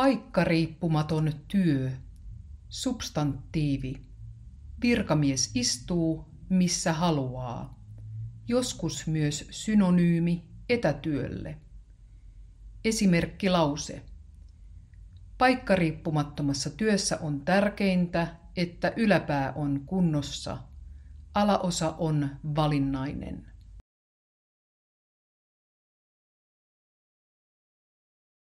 Paikkariippumaton työ. Substantiivi. Virkamies istuu, missä haluaa. Joskus myös synonyymi etätyölle. Esimerkki lause: Paikkariippumattomassa työssä on tärkeintä, että yläpää on kunnossa. Alaosa on valinnainen.